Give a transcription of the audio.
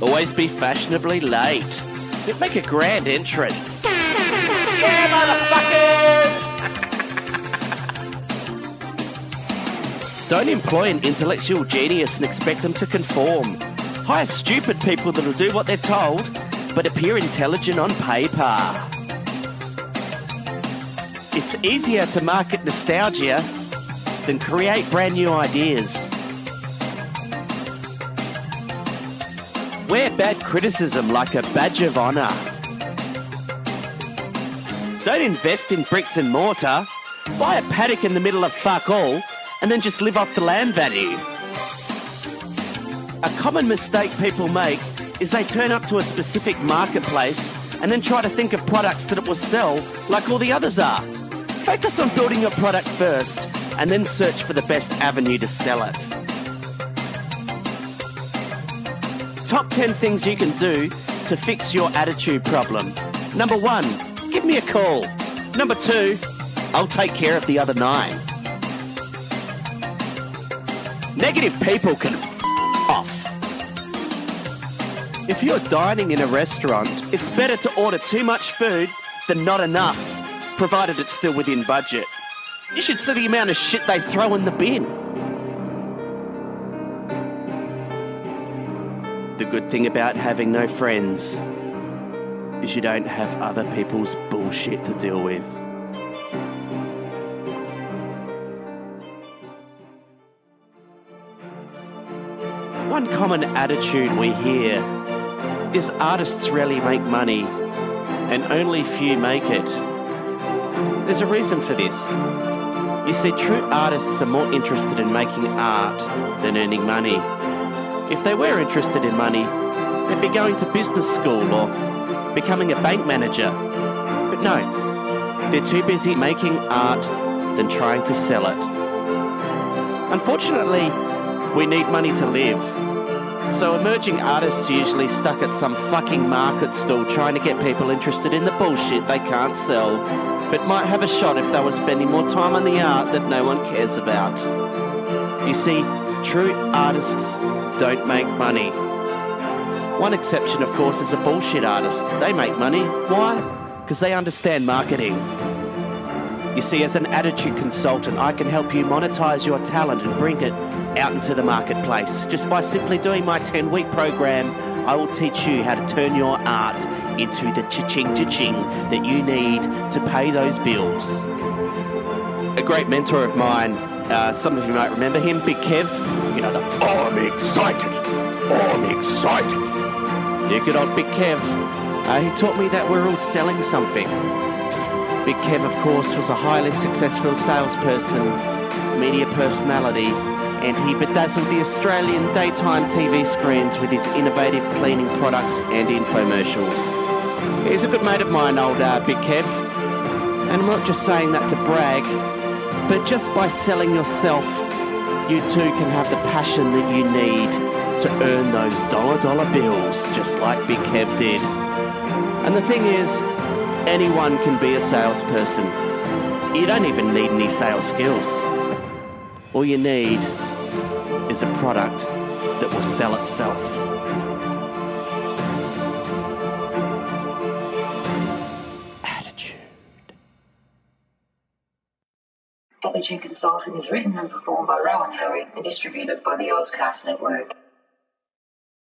Always be fashionably late. You'd make a grand entrance. Yeah, motherfuckers! Don't employ an intellectual genius and expect them to conform. Hire stupid people that'll do what they're told, but appear intelligent on paper. It's easier to market nostalgia than create brand new ideas. Wear bad criticism like a badge of honour. Don't invest in bricks and mortar. Buy a paddock in the middle of fuck all and then just live off the land value. A common mistake people make is they turn up to a specific marketplace and then try to think of products that it will sell like all the others are. Focus on building your product first and then search for the best avenue to sell it. Top 10 things you can do to fix your attitude problem. Number one, give me a call. Number two, I'll take care of the other nine. Negative people can off. If you're dining in a restaurant, it's better to order too much food than not enough, provided it's still within budget. You should see the amount of shit they throw in the bin. Good thing about having no friends is you don't have other people's bullshit to deal with. One common attitude we hear is artists rarely make money and only few make it. There's a reason for this. You see, true artists are more interested in making art than earning money. If they were interested in money, they'd be going to business school or becoming a bank manager. But no, they're too busy making art than trying to sell it. Unfortunately, we need money to live. So emerging artists usually stuck at some fucking market stall trying to get people interested in the bullshit they can't sell, but might have a shot if they were spending more time on the art that no one cares about. You see, true artists don't make money. One exception, of course, is a bullshit artist. They make money. Why? Because they understand marketing. You see, as an attitude consultant, I can help you monetize your talent and bring it out into the marketplace. Just by simply doing my 10 week program, I will teach you how to turn your art into the cha-ching cha-ching that you need to pay those bills. A great mentor of mine, uh, some of you might remember him, Big Kev. You know, the I'm excited, I'm excited. Yeah, good old Big Kev. Uh, he taught me that we're all selling something. Big Kev, of course, was a highly successful salesperson, media personality, and he bedazzled the Australian daytime TV screens with his innovative cleaning products and infomercials. He's a good mate of mine, old uh, Big Kev. And I'm not just saying that to brag, but just by selling yourself, you too can have the passion that you need to earn those dollar dollar bills, just like Big Kev did. And the thing is, anyone can be a salesperson. You don't even need any sales skills. All you need is a product that will sell itself. Attitude Consulting is written and performed by Rowan Harry and distributed by the Auscast Network.